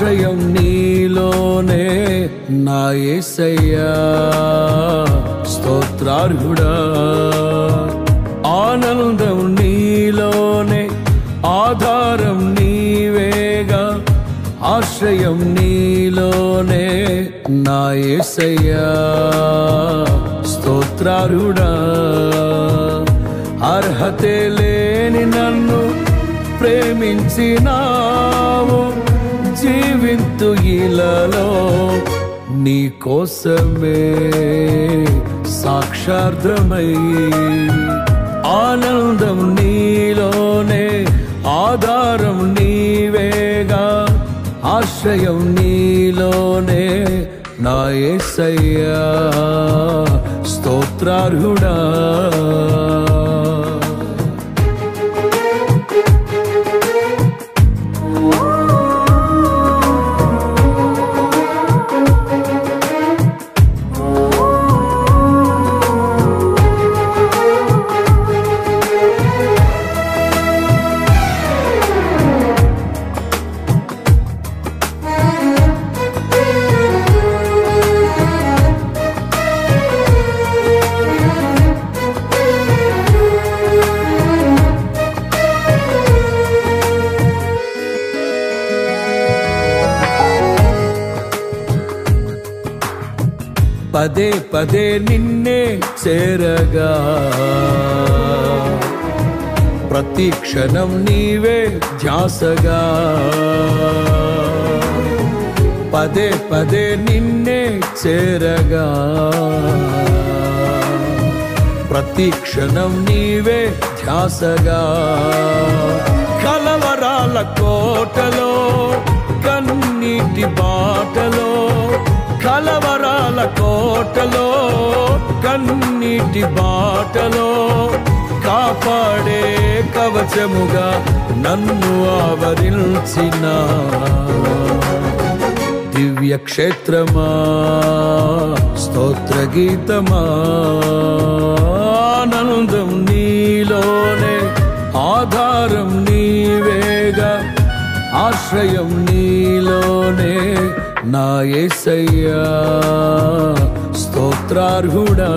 ఆశ్రయం నీలోనే నా ఏసయ్యా స్తోత్రార్హుడా. ఆనందం నీలోనే ఆధారం నీవేగా ఆశ్రయం నీలోనే నా ఏసయ్యా స్తోత్రారుడా అర్హతే లేని నన్ను ప్రేమించినావు. జీవింతు నీ కోసమే సాక్షార్థమై ఆనందం నీలోనే ఆధారం నీవేగా ఆశ్రయం నీలోనే నా యేసయ్యా స్తోత్రార్హుడా. పదే పదే నిన్నే చేరగా. ప్రతి క్షణం నీవే ధ్యాసగా. పదే పదే నిన్నే చేరగా. ప్రతి క్షణం నీవే ధ్యాసగా. కలవరాల కోటలో కన్నీటి బాటలో కలవరాల కోటలో కన్నీటి బాటలో కాపాడే కవచముగా నన్ను ఆవరించిన దివ్య క్షేత్రమా స్తోత్ర గీతమా ఆనందం నీలోనే ఆధారం నీవేగా ఆశ్రయం నీలోనే. నా ఏసయ్యా స్తోత్రార్హుడా.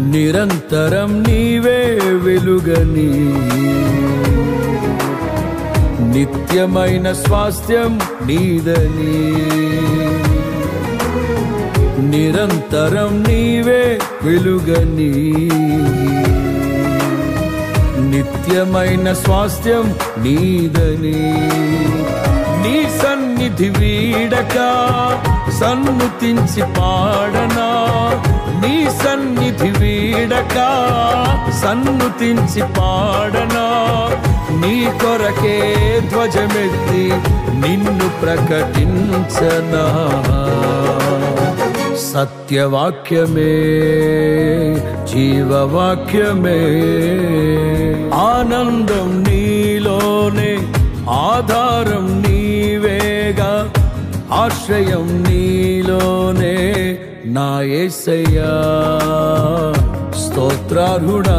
నిరంతరం నీవే వెలుగని. నిత్యమైన స్వాస్థ్యం నీదని. నిరంతరం నీవే వెలుగని. నిత్యమైన స్వాస్థ్యం నీదని. నీ సన్నిధి వీడక సన్ముతించి పాడనా. నీ సన్నిధి వీడక సన్నుతించి పాడనా. నీ కొరకే ధ్వజమెత్తి నిన్ను ప్రకటించనా. సత్యవాక్యమే జీవవాక్యమే. ఆనందం నీలోనే ఆధారం నీవేగా ఆశ్రయం నీలోనే. నా ఏసయ్యా స్తోత్రార్హుడా.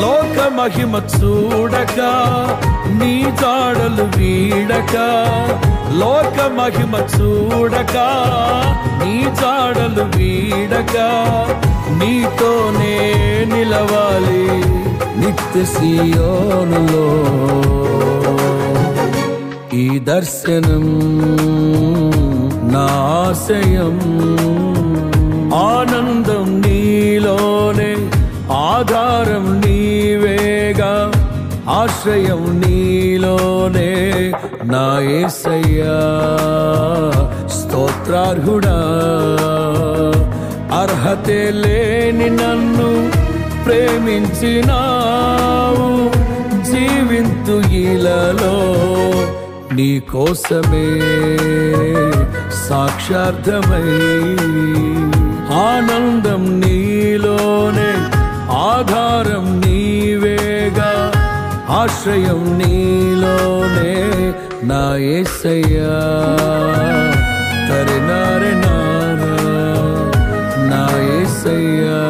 లోక మహిమ చూడక నీ జాడలు వీడక. లోక మహిమ చూడక నీ జాడలు వీడక. నీతోనే నిలవాలి నిత్య సియోనులో. ఈ దర్శనం నా ఆశయం. ఆశ్రయం నీలోనే నా ఏసయ్యా. స్తోత్రార్హుడా అర్హతే లేని నన్ను ప్రేమించినావు. జీవింతు ఇలలో నీ కోసమే సాక్షార్థమై ఆనందం నీ ఆశ్రయం నీలోనే నా ఏసయ్యా. తరినారే నారా నా ఏసయ్యా.